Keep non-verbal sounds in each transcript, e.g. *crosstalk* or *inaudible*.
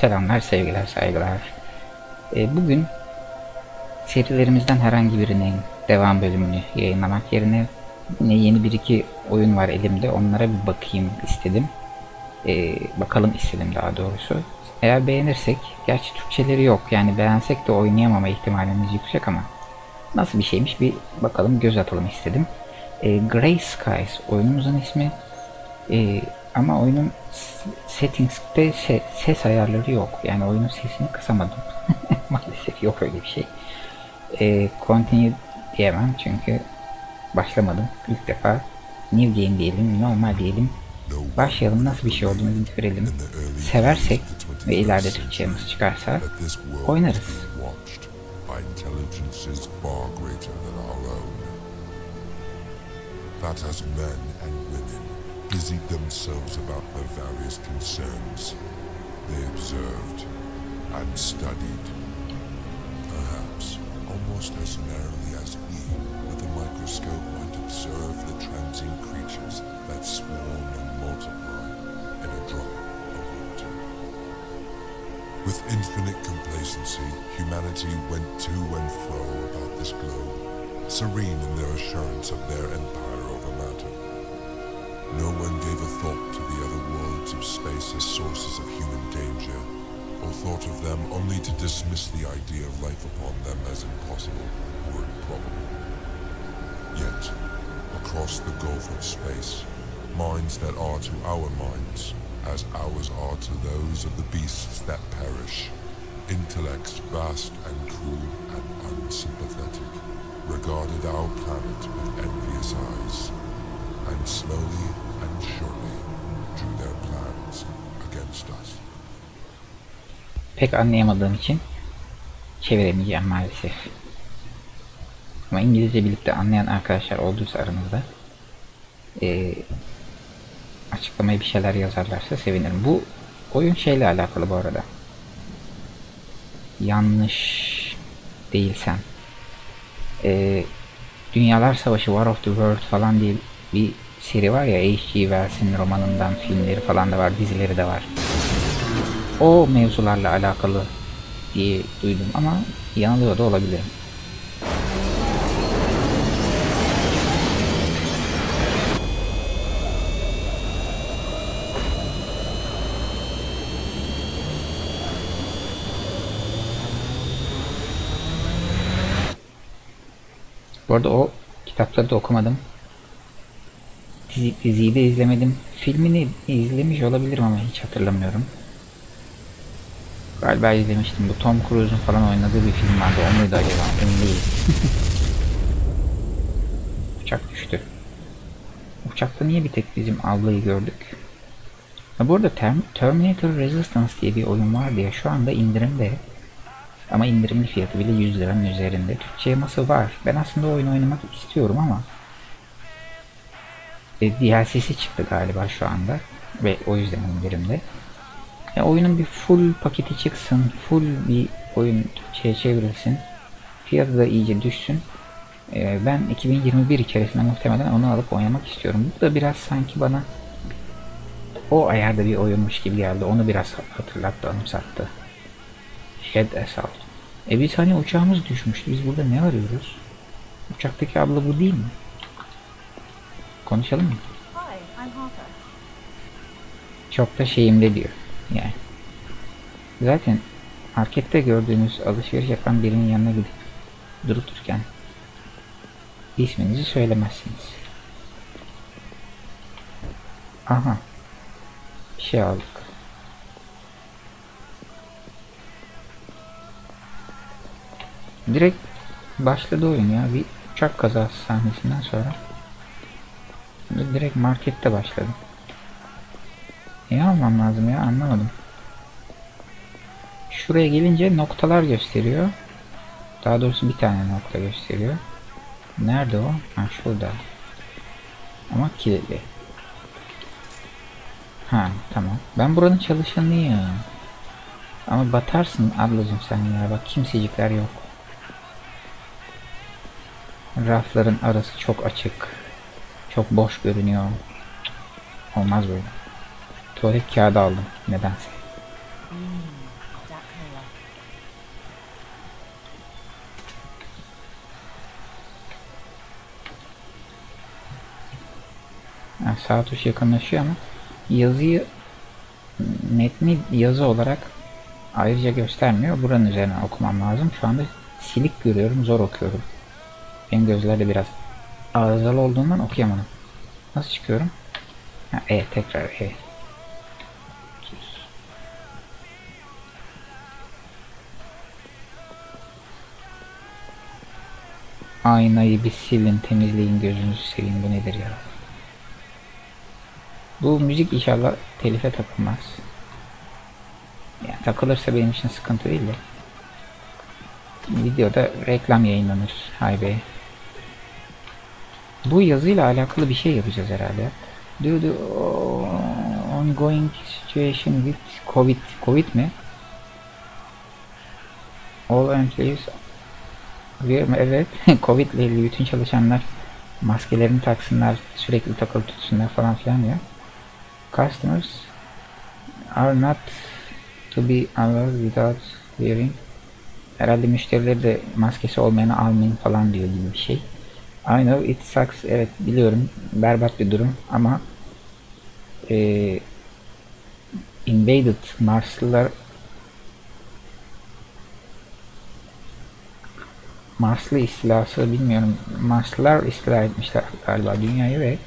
Selamlar, sevgiler, saygılar. Ee, bugün serilerimizden herhangi birinin devam bölümünü yayınlamak yerine yine yeni bir iki oyun var elimde. Onlara bir bakayım istedim. Ee, bakalım istedim daha doğrusu. Eğer beğenirsek, gerçi Türkçeleri yok yani beğensek de oynayamama ihtimalimiz yüksek ama nasıl bir şeymiş bir bakalım göz atalım istedim. Ee, Grey Skies oyunumuzun ismi. Ee, ama oyunun settings'te se- ses ayarları yok. Yani oyunun sesini kısamadım. *laughs* Maalesef yok öyle bir şey. Ee, continue diyemem çünkü başlamadım. İlk defa new game diyelim, normal diyelim. Başlayalım nasıl bir şey olduğunu görelim. Seversek ve ileride Türkçemiz çıkarsa oynarız. That as men and women busied themselves about their various concerns, they observed and studied. Perhaps almost as narrowly as we, with a microscope, might observe the transient creatures that swarm and multiply in a drop of water. With infinite complacency, humanity went to and fro about this globe, serene in their assurance of their empire. No one gave a thought to the other worlds of space as sources of human danger, or thought of them only to dismiss the idea of life upon them as impossible or improbable. Yet, across the gulf of space, minds that are to our minds as ours are to those of the beasts that perish, intellects vast and cruel and unsympathetic, regarded our planet with envious eyes, and slowly and surely drew their plans against us. Pek anlayamadığım için çeviremeyeceğim maalesef. Ama İngilizce bilip de anlayan arkadaşlar olduysa aranızda eee açıklamaya bir şeyler yazarlarsa sevinirim. Bu oyun şeyle alakalı bu arada. Yanlış değilsem. Eee Dünyalar Savaşı War of the World falan diye bir seri var ya H.G. Wells'in romanından filmleri falan da var, dizileri de var. O mevzularla alakalı diye duydum ama yanılıyor da olabilirim. Bu arada o kitapları da okumadım. Dizi, diziyi de izlemedim. Filmini izlemiş olabilirim ama hiç hatırlamıyorum. Galiba izlemiştim. Bu Tom Cruise'un falan oynadığı bir film vardı. O muydu acaba? Emin. *laughs* Uçak düştü. Uçakta niye bir tek bizim ablayı gördük? Ha, bu arada Term- Terminator Resistance diye bir oyun vardı ya şu anda indirimde. Ama indirimli fiyatı bile 100 liranın üzerinde. Türkçe yaması var. Ben aslında oyun oynamak istiyorum ama e, DLC'si çıktı galiba şu anda ve o yüzden indirimde. Ya oyunun bir full paketi çıksın, full bir oyun Türkçe'ye çevrilsin. Fiyatı da iyice düşsün. E, ben 2021 içerisinde muhtemelen onu alıp oynamak istiyorum. Bu da biraz sanki bana o ayarda bir oyunmuş gibi geldi. Onu biraz hatırlattı, anımsattı. Shed Assault. E biz hani uçağımız düşmüştü. Biz burada ne arıyoruz? Uçaktaki abla bu değil mi? Konuşalım mı? Çok da şeyimde diyor. Yani. Zaten markette gördüğünüz alışveriş yapan birinin yanına gidip durup dururken isminizi söylemezsiniz. Aha. Bir şey aldık. Direkt başladı oyun ya. Bir uçak kazası sahnesinden sonra direkt markette başladım. Ne almam lazım ya anlamadım. Şuraya gelince noktalar gösteriyor. Daha doğrusu bir tane nokta gösteriyor. Nerede o? Ha şurada. Ama kilitli. Ha tamam. Ben buranın çalışanıyım. Ama batarsın ablacım sen ya. Bak kimsecikler yok. Rafların arası çok açık. Çok boş görünüyor. Olmaz böyle. Tuvalet kağıdı aldım. Nedense. Yani sağ tuş yakınlaşıyor ama yazıyı metni yazı olarak ayrıca göstermiyor. Buranın üzerine okumam lazım. Şu anda silik görüyorum. Zor okuyorum. Benim gözler de biraz arızalı olduğundan okuyamadım. Nasıl çıkıyorum? Ha, e tekrar E. Aynayı bir silin, temizleyin gözünüzü seveyim. Bu nedir ya? Bu müzik inşallah telife takılmaz. Yani takılırsa benim için sıkıntı değil de. Videoda reklam yayınlanır. Hay be. Bu yazıyla alakalı bir şey yapacağız herhalde. Due to ongoing situation with COVID. Covid mi? All employees Evet. *laughs* Covid ile ilgili bütün çalışanlar maskelerini taksınlar, sürekli takılı tutsunlar falan filan diyor. Customers are not to be allowed without wearing. Herhalde müşterileri de maskesi olmayanı almayın falan diyor gibi bir şey. I know it sucks. Evet biliyorum. Berbat bir durum ama eee invaded Marslılar Marslı istilası bilmiyorum. Marslılar istila etmişler galiba dünyayı ve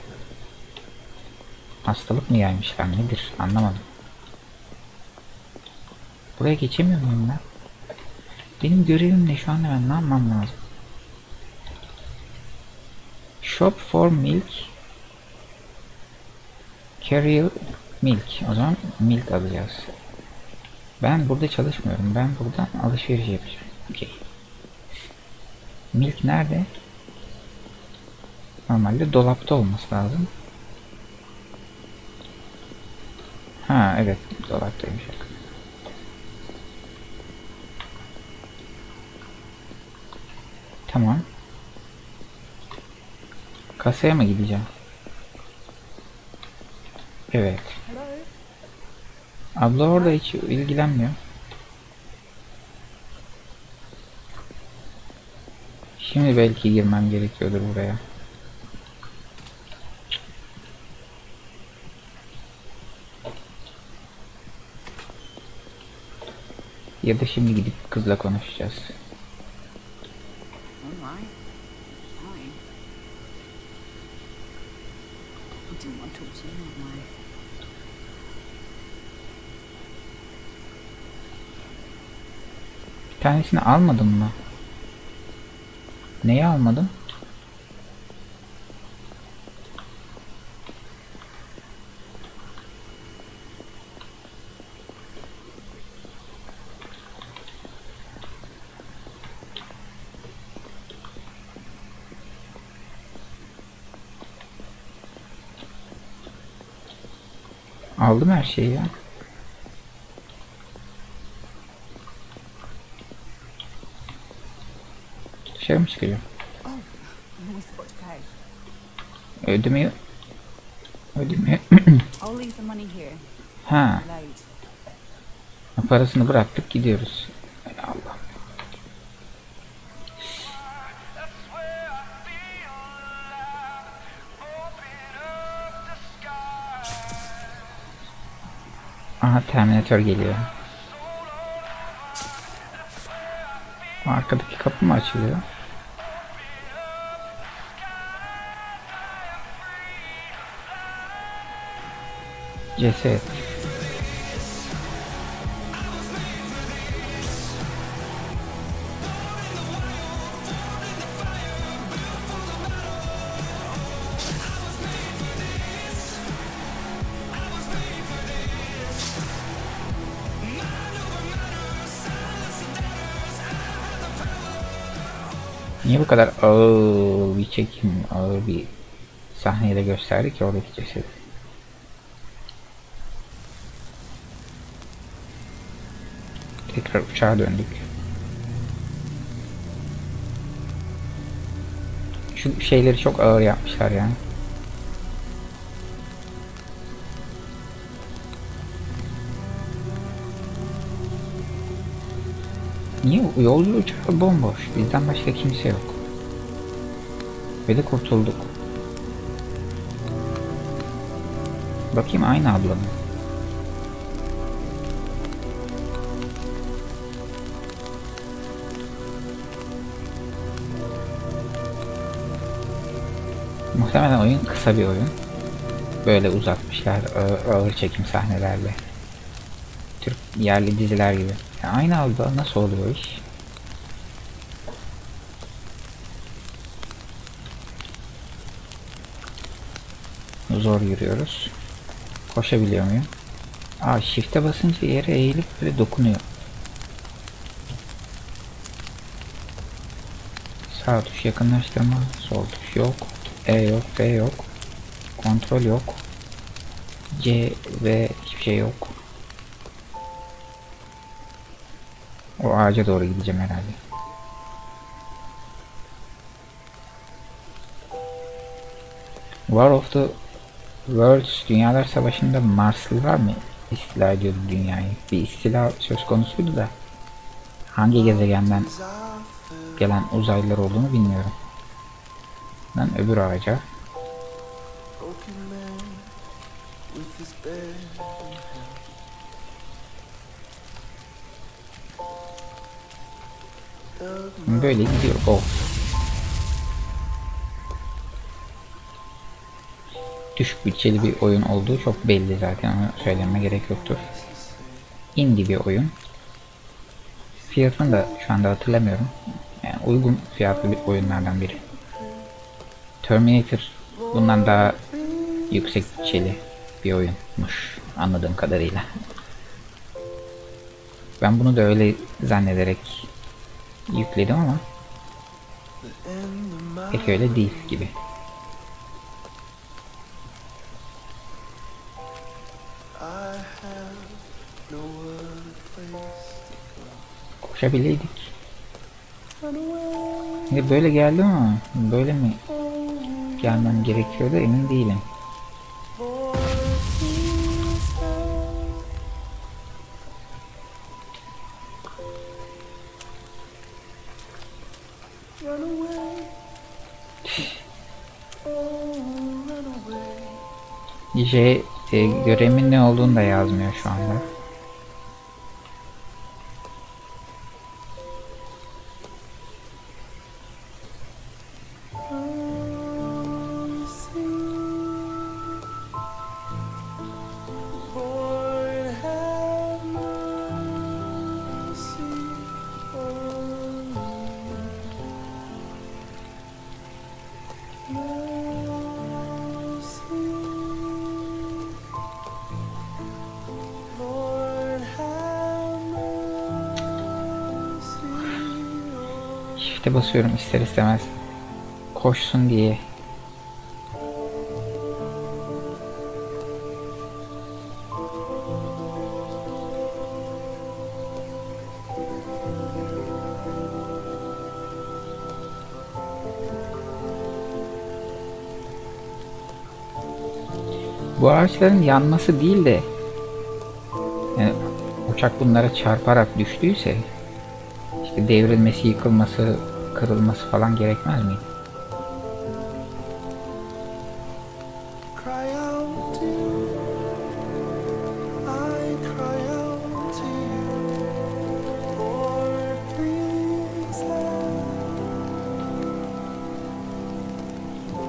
hastalık mı yaymışlar nedir anlamadım. Buraya geçemiyor muyum ben? Benim görevim ne şu anda ben ne yapmam lazım? Shop for milk Carrier milk. O zaman milk alacağız. Ben burada çalışmıyorum. Ben buradan alışveriş yapacağım. Okay. Milk nerede? Normalde dolapta olması lazım. Ha evet dolaptaymış. Tamam. Kasaya mı gideceğim? Evet. Abla orada hiç ilgilenmiyor. Şimdi belki girmem gerekiyordur buraya. Ya da şimdi gidip kızla konuşacağız. Alright. Fine. I didn't want to talk to you anyway. Bir tanesini almadım mı? Neyi almadım? Aldım her şeyi ya. Dışarı mı çıkacağım? Ödemeyi... Ödemeyi... Ha, parasını bıraktık gidiyoruz. Terminator geliyor. Arkadaki kapı mı açılıyor? Ceset. Bu kadar ağır bir çekim, ağır bir sahneye de gösterdi ki oradaki cesedi? Tekrar uçağa döndük. Şu şeyleri çok ağır yapmışlar ya. Niye? Yolcu uçağı bomboş. Bizden başka kimse yok. Ve de kurtulduk. Bakayım aynı abla? Muhtemelen oyun kısa bir oyun. Böyle uzatmışlar ağır, çekim sahnelerle. Türk yerli diziler gibi. Ya aynı abla nasıl oluyor iş? Zor yürüyoruz. Koşabiliyor muyum? Aa shift'e basınca yere eğilip böyle dokunuyor. Sağ tuş yakınlaştırma, sol tuş yok, E yok, B yok, kontrol yok, C ve hiçbir şey yok. O ağaca doğru gideceğim herhalde. War of the Worlds Dünyalar Savaşı'nda Marslılar mı istila ediyordu dünyayı? Bir istila söz konusuydu da hangi gezegenden gelen uzaylılar olduğunu bilmiyorum. Ben öbür. Dug böyle gidiyor. Oh. Düşük bütçeli bir oyun olduğu çok belli zaten onu söylememe gerek yoktur. Indie bir oyun. Fiyatını da şu anda hatırlamıyorum. Yani uygun fiyatlı bir oyunlardan biri. Terminator bundan daha yüksek bütçeli bir oyunmuş anladığım kadarıyla. Ben bunu da öyle zannederek yükledim ama pek öyle değil gibi. Away. Şimdi böyle geldim ama böyle mi gelmem gerekiyordu emin değilim. J e, görevimin ne olduğunu da yazmıyor şu anda. F1 basıyorum ister istemez. Koşsun diye. Bu ağaçların yanması değil de yani uçak bunlara çarparak düştüyse işte devrilmesi, yıkılması, kırılması falan gerekmez mi? Cry out to you. I cry out to you. Lord, please help.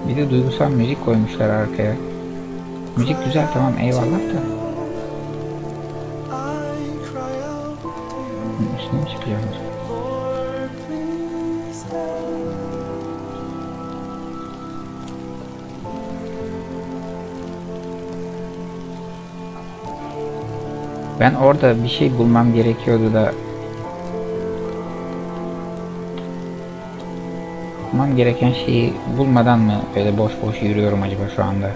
Bir de duygusal müzik koymuşlar arkaya. Müzik güzel tamam eyvallah da üstüne mi çıkacağım? Ben orada bir şey bulmam gerekiyordu da bulmam gereken şeyi bulmadan mı böyle boş boş yürüyorum acaba şu anda?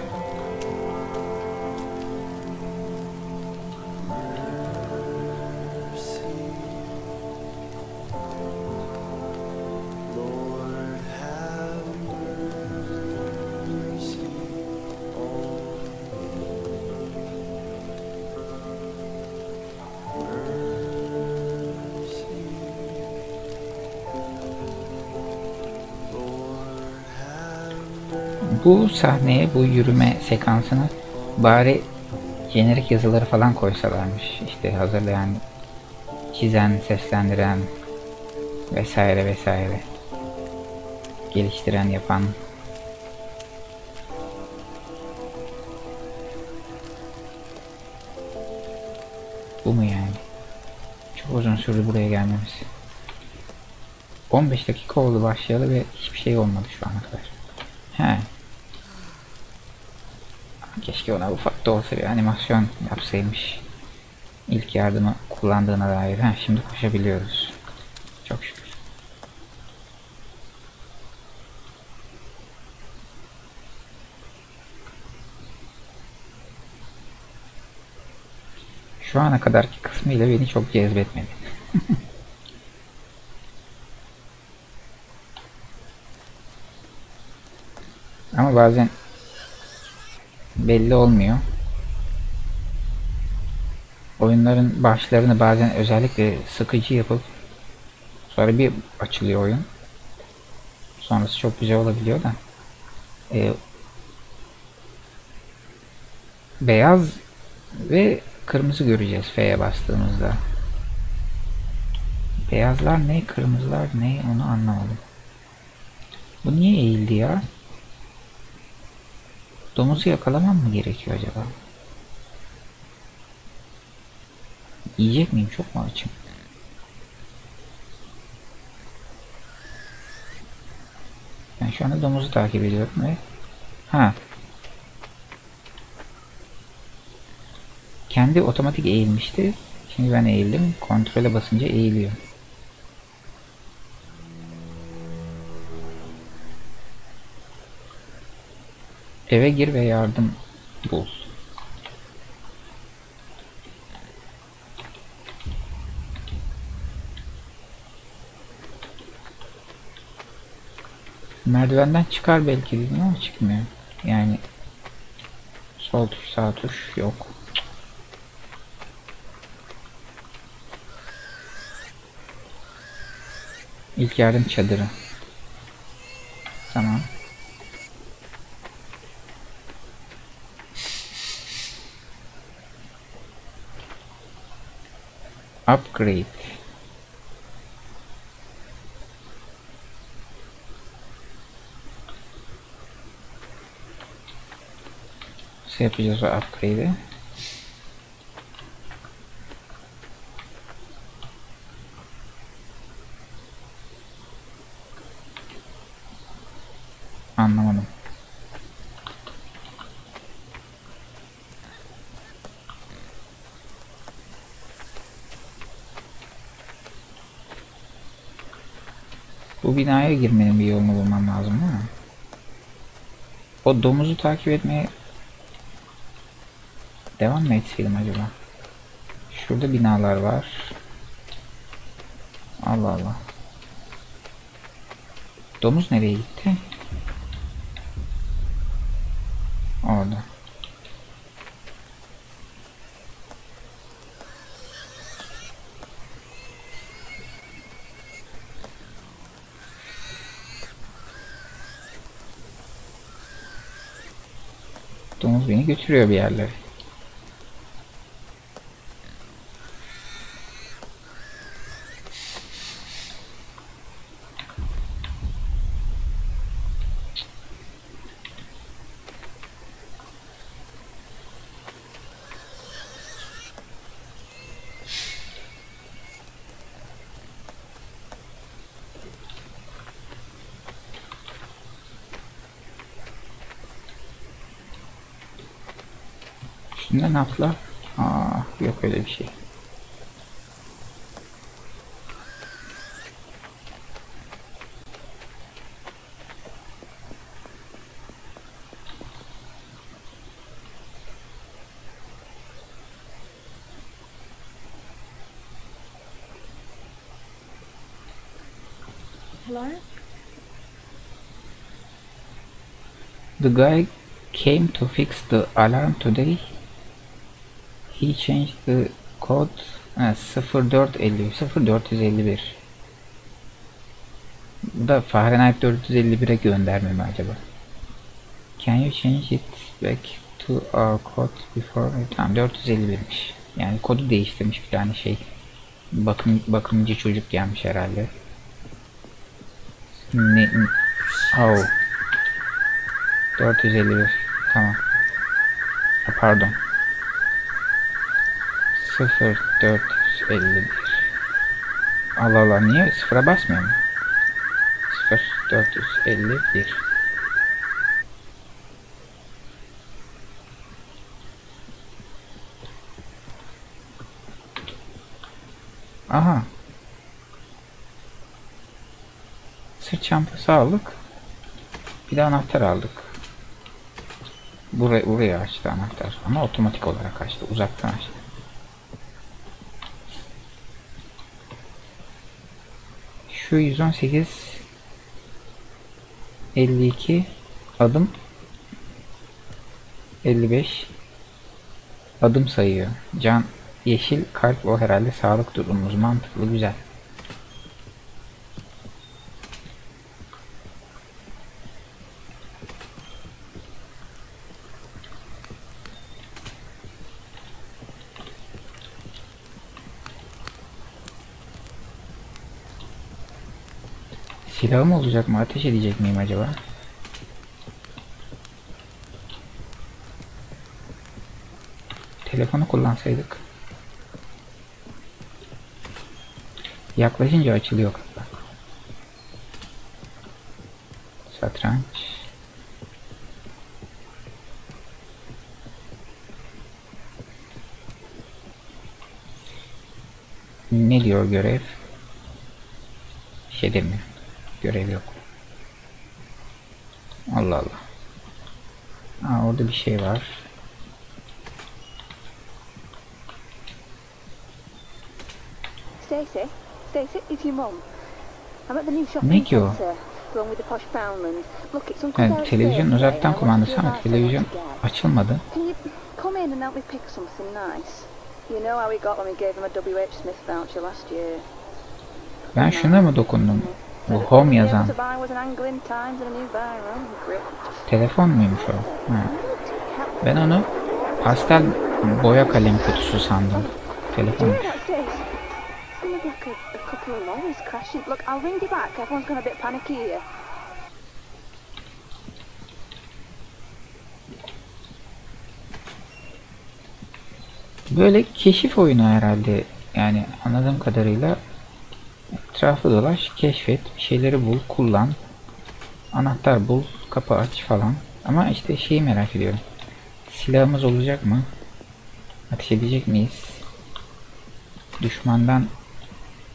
Bu sahneye, bu yürüme sekansını bari jenerik yazıları falan koysalarmış. İşte hazırlayan, çizen, seslendiren vesaire vesaire. Geliştiren, yapan. Bu mu yani? Çok uzun sürdü buraya gelmemiz. 15 dakika oldu başlayalı ve hiçbir şey olmadı şu ana kadar. He. Keşke ona ufak da olsa bir animasyon yapsaymış. İlk yardımı kullandığına dair. Ha, şimdi koşabiliyoruz. Çok şükür. Şu ana kadarki kısmıyla beni çok cezbetmedi. *laughs* Ama bazen belli olmuyor. Oyunların başlarını bazen özellikle sıkıcı yapıp sonra bir açılıyor oyun. Sonrası çok güzel olabiliyor da. Ee, beyaz ve kırmızı göreceğiz F'ye bastığımızda. Beyazlar ne, kırmızılar ne onu anlamadım. Bu niye eğildi ya? Domuzu yakalamam mı gerekiyor acaba? Yiyecek miyim? Çok mu açım? Ben şu anda domuzu takip ediyorum ve ha kendi otomatik eğilmişti. Şimdi ben eğildim. Kontrole basınca eğiliyor. Eve gir ve yardım bul. Merdivenden çıkar belki dedim ama çıkmıyor. Yani sol tuş sağ tuş yok. İlk yardım çadırı. Tamam. Upgrade. Nasıl yapacağız o upgrade'i? Anlamadım. Bu binaya girmenin bir yolunu bulmam lazım değil mi? O domuzu takip etmeye devam mı etseydim acaba? Şurada binalar var. Allah Allah. Domuz nereye gitti? Orada. Domuz beni götürüyor bir yerlere. Aa, yok öyle bir şey. Hello? The guy came to fix the alarm today. He changed the code ha, 0450 0451. Bu da Fahrenheit 451'e gönderme mi acaba? Can you change it back to our code before. Tamam 451'miş. Yani kodu değiştirmiş bir tane şey. Bakım bakımcı çocuk gelmiş herhalde. Ne, oh. 451 tamam. Pardon. 0451 Allah Allah niye sıfıra basmıyor mu? 0451 Aha. Sırt çantası aldık. Bir de anahtar aldık. Buraya, buraya açtı anahtar. Ama otomatik olarak açtı. Uzaktan açtı. Şu 118 52 adım 55 adım sayıyor. Can yeşil kalp o herhalde sağlık durumumuz mantıklı güzel. Silahım olacak mı? Ateş edecek miyim acaba? Telefonu kullansaydık. Yaklaşınca açılıyor kapı. Satranç. Ne diyor görev? Bir şey demiyor. Görev yok. Allah Allah. Aa, orada bir şey var. Stacey, Stacey, it's your mum. I'm at the new shopping Ne ki o? Yani televizyon uzaktan kumandası ama televizyon açılmadı. Can you come in and help me pick something nice? You know how we got when we gave him a W.H. Smith voucher last year. Ben şuna mı dokundum? He yazan telefon muymuş o? Ha. Ben onu pastel boya kalem kutusu sandım. Telefon. Böyle keşif oyunu herhalde. Yani anladığım kadarıyla etrafı dolaş, keşfet, şeyleri bul, kullan, anahtar bul, kapı aç falan. Ama işte şeyi merak ediyorum. Silahımız olacak mı? Ateş edecek miyiz? Düşmandan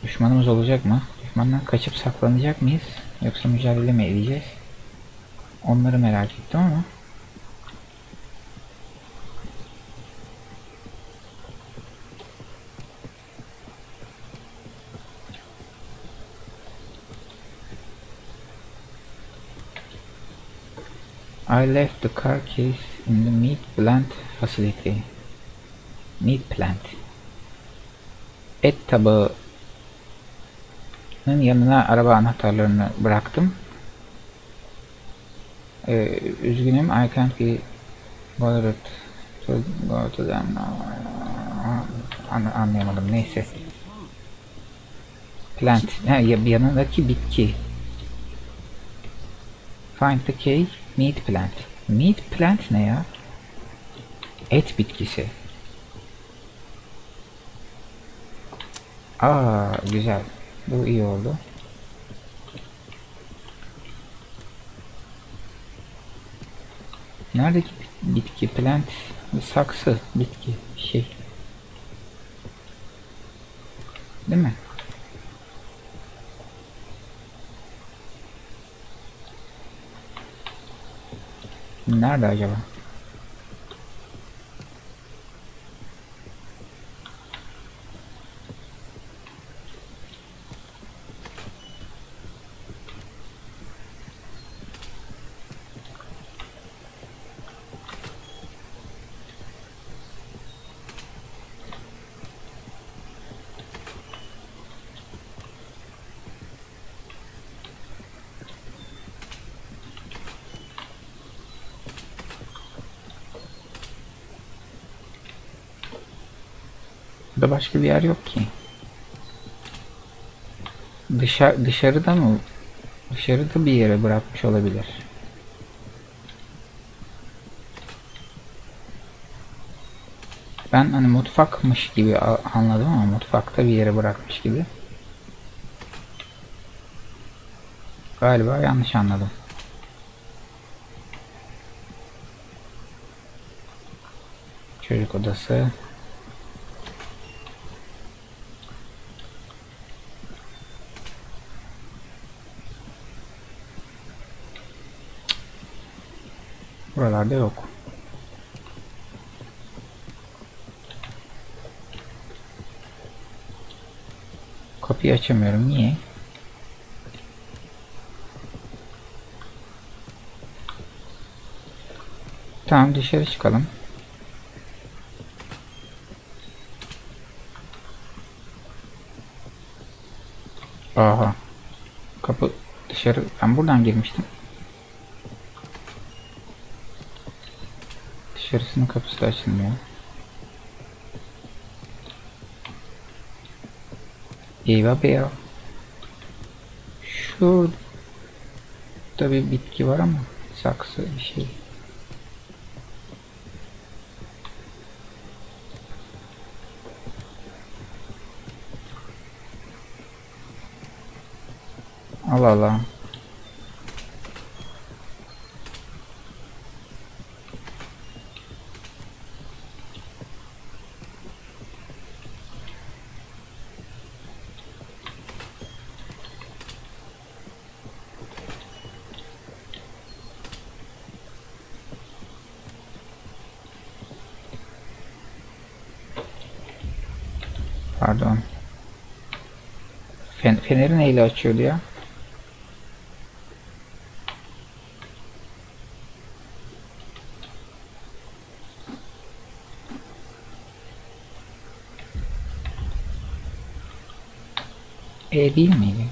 düşmanımız olacak mı? Düşmandan kaçıp saklanacak mıyız? Yoksa mücadele mi edeceğiz? Onları merak ettim ama I left the car case in the meat plant facility. Meat plant. Et tabağının yanına araba anahtarlarını bıraktım. Ee, üzgünüm, I can't be bothered to go to them. An anlayamadım, neyse. Plant, ha, ya- yanındaki bitki. Find the key, meat plant. Meat plant ne ya? Et bitkisi. Aa, güzel. Bu iyi oldu. Neredeki bit- bitki? Plant, saksı, bitki, şey. Değil mi? Nerede acaba? Başka bir yer yok ki. Dışarı, dışarıda mı? Dışarıda bir yere bırakmış olabilir. Ben hani mutfakmış gibi anladım ama mutfakta bir yere bırakmış gibi. Galiba yanlış anladım. Çocuk odası. Buralarda yok. Kapıyı açamıyorum. Niye? Tamam dışarı çıkalım. Aha. Kapı dışarı. Ben buradan girmiştim. Dışarısının kapısı da açılmıyor. Eyvah be ya. Şurada bir bitki var ama saksı bir şey. Allah Allah. Pardon. Fen feneri neyle açıyordu ya? E değil miydi?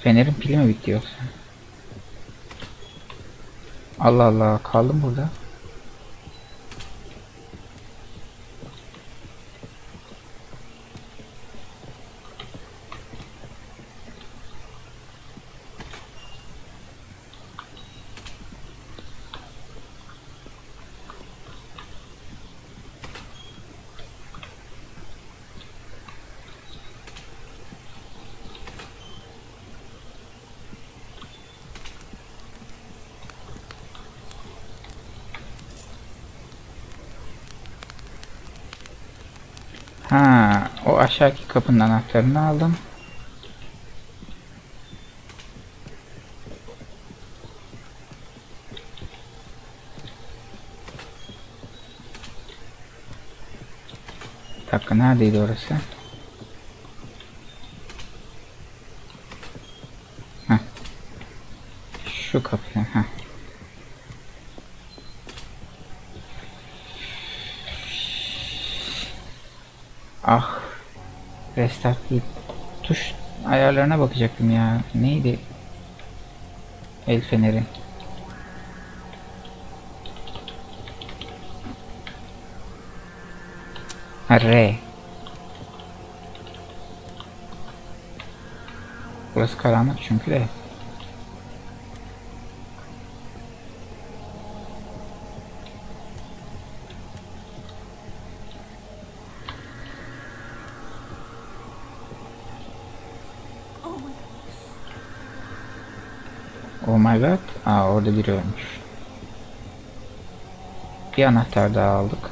Fenerin pili mi bitti yoksa? Allah Allah kaldım burada. Ha, o aşağıki kapının anahtarını aldım. Bir dakika neredeydi orası? Heh. Şu kapı. Heh. Ah. Restart değil. Tuş ayarlarına bakacaktım ya. Neydi? El feneri. Ha R. Burası karanlık çünkü de. God. Aa orada biri ölmüş. Bir anahtar daha aldık.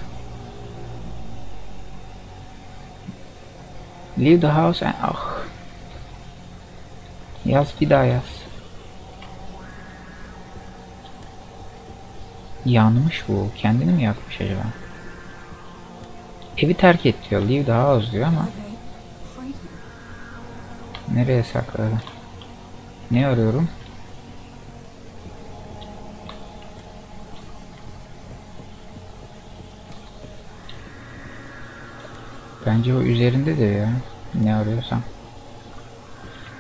Leave the house and... Ah. Yaz bir daha yaz. Yanmış bu. Kendini mi yakmış acaba? Evi terk et diyor. Leave the house diyor ama nereye sakladı? Ne arıyorum? Bence o üzerinde de ya. Ne arıyorsam.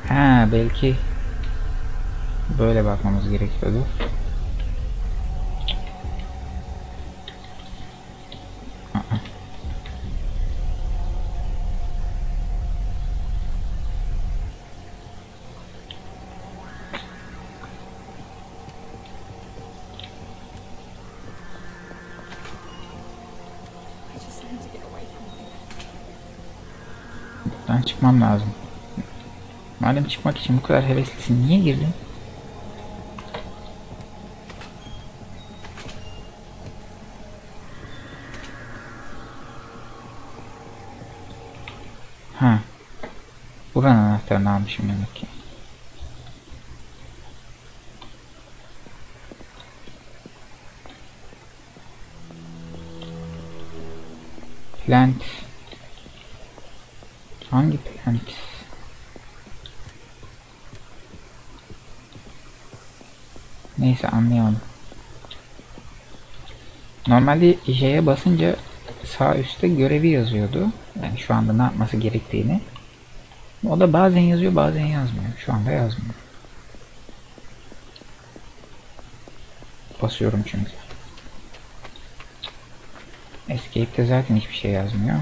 Ha belki böyle bakmamız gerekiyordu. Buradan çıkmam lazım. Madem çıkmak için bu kadar heveslisin niye girdin? Ha. Buranın anahtarını almışım demek ki. Plant. Hangi plant? Neyse anlayamadım. Normalde J'ye basınca sağ üstte görevi yazıyordu. Yani şu anda ne yapması gerektiğini. O da bazen yazıyor bazen yazmıyor. Şu anda yazmıyor. Basıyorum çünkü. Escape'de zaten hiçbir şey yazmıyor.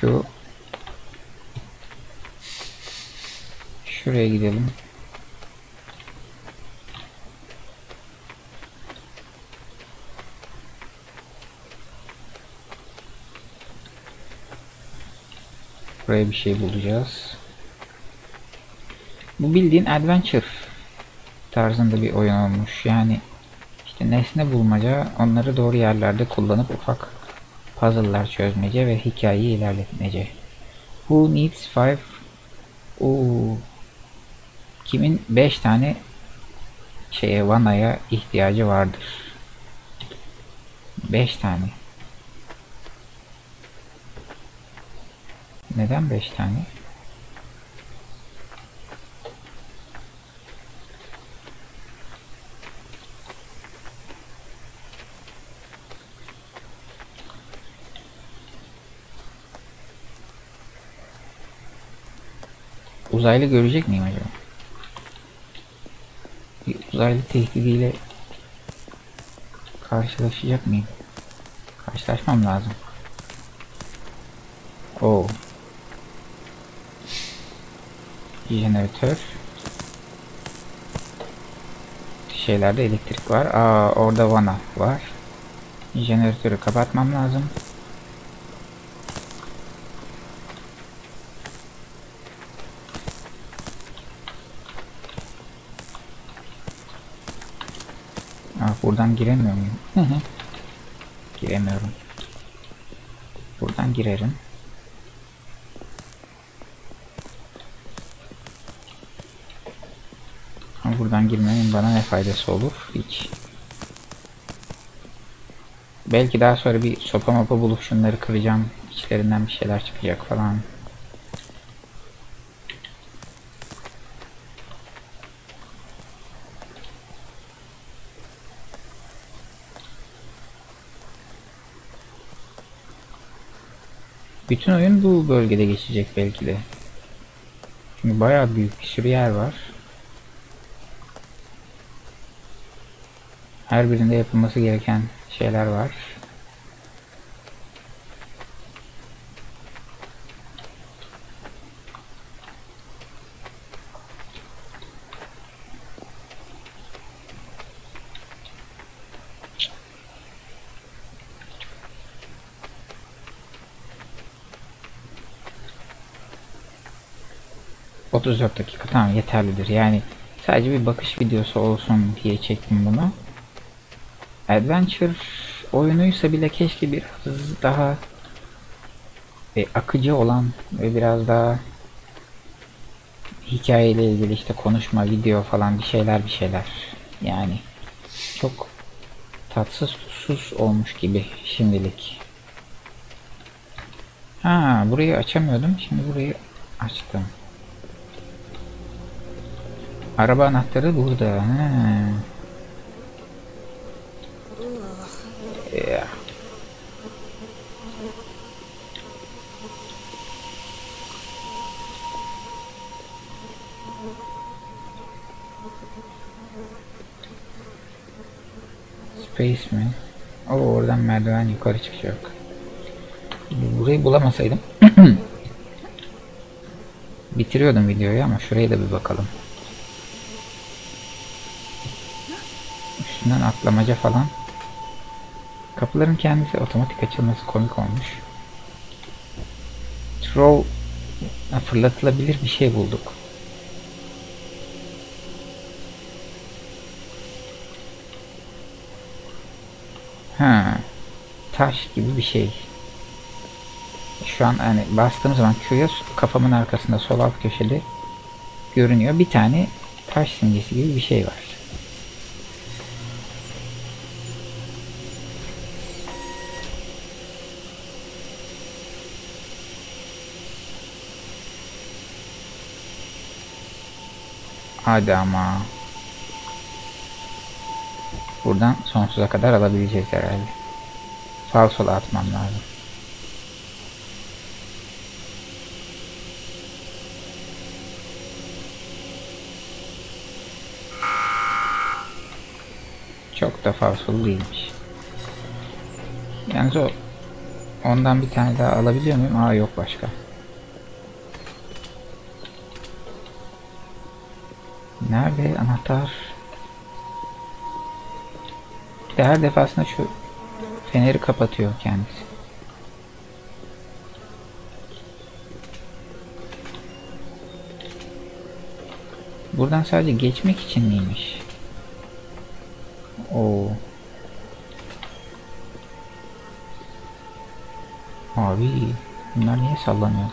Şu Şuraya gidelim. Buraya bir şey bulacağız. Bu bildiğin adventure tarzında bir oyun olmuş. Yani işte nesne bulmaca, onları doğru yerlerde kullanıp ufak puzzle'lar çözmece ve hikayeyi ilerletmece. Who needs five? Oo. Kimin 5 tane şeye vanaya ihtiyacı vardır? 5 tane. Neden 5 tane? Uzaylı görecek miyim acaba? Uzaylı tehdidiyle karşılaşacak mıyım? Karşılaşmam lazım. Oo. Jeneratör. Şeylerde elektrik var. Aa orada vana var. Jeneratörü kapatmam lazım. Aa, buradan giremiyor muyum? Giremiyorum. Buradan girerim. Ama buradan girmemin bana ne faydası olur? Hiç. Belki daha sonra bir sopa mopa bulup şunları kıracağım. İçlerinden bir şeyler çıkacak falan. Bütün oyun bu bölgede geçecek belki de. Çünkü bayağı büyük bir yer var. Her birinde yapılması gereken şeyler var. ...34 dakika tamam yeterlidir yani... ...sadece bir bakış videosu olsun diye çektim bunu. Adventure oyunuysa bile keşke biraz daha e, akıcı olan ve biraz daha hikayeyle ilgili işte konuşma, video falan bir şeyler bir şeyler. Yani çok tatsız tuzsuz olmuş gibi şimdilik. Ha, burayı açamıyordum. Şimdi burayı açtım. Araba anahtarı burada. Space mi? O oradan merdiven yukarı çıkacak. Burayı bulamasaydım *clears throat* bitiriyordum videoyu ama şuraya da bir bakalım. Üstünden atlamaca falan. Kapıların kendisi otomatik açılması komik olmuş. Ha, fırlatılabilir bir şey bulduk. Ha, taş gibi bir şey. Şu an hani bastığım zaman Q'ya kafamın arkasında sol alt köşede görünüyor. Bir tane taş simgesi gibi bir şey var. Hadi ama. Buradan sonsuza kadar alabileceğiz herhalde. Sağ sola atmam lazım. Çok da falsolu değilmiş. Yalnız o ondan bir tane daha alabiliyor muyum? Aa yok başka. Nerede anahtar? Bir her defasında şu feneri kapatıyor kendisi. Buradan sadece geçmek için miymiş? Oo. Abi bunlar niye sallanıyor?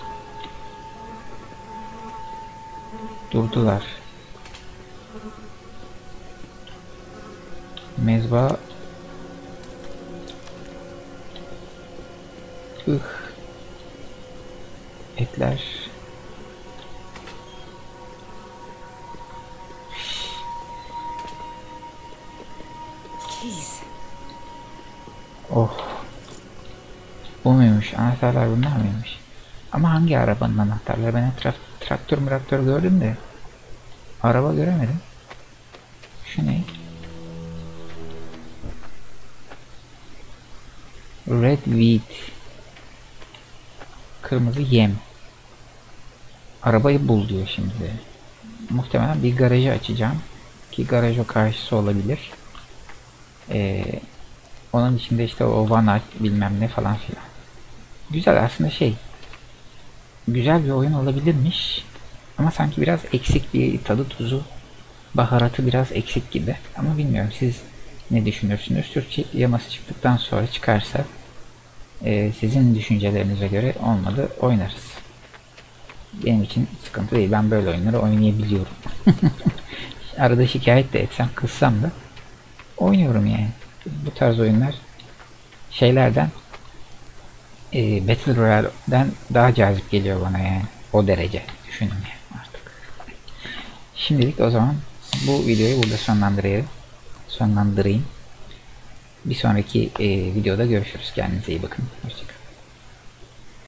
Durdular. Mezba Ih. Etler. Oh. Bu muymuş? Anahtarlar bunlar mıymış? Ama hangi arabanın anahtarları? Ben etraf traktör traktör gördüm de araba göremedim. Şu ne? Red wheat. Kırmızı yem. Arabayı bul diyor şimdi. Muhtemelen bir garajı açacağım. Ki garaj o karşısı olabilir. Ee, onun içinde işte o vanart bilmem ne falan filan. Güzel aslında şey. Güzel bir oyun olabilirmiş. Ama sanki biraz eksik bir tadı tuzu. Baharatı biraz eksik gibi. Ama bilmiyorum siz ne düşünürsünüz? Türkçe yaması çıktıktan sonra çıkarsa e, sizin düşüncelerinize göre olmadı oynarız. Benim için sıkıntı değil. Ben böyle oyunları oynayabiliyorum. *laughs* Arada şikayet de etsem, kızsam da oynuyorum yani. Bu tarz oyunlar şeylerden e, Battle Royale'den daha cazip geliyor bana yani. O derece. Düşünün yani artık. Şimdilik o zaman bu videoyu burada sonlandırayım. Sonlandırayım. Bir sonraki e, videoda görüşürüz. Kendinize iyi bakın. Hoşçakalın.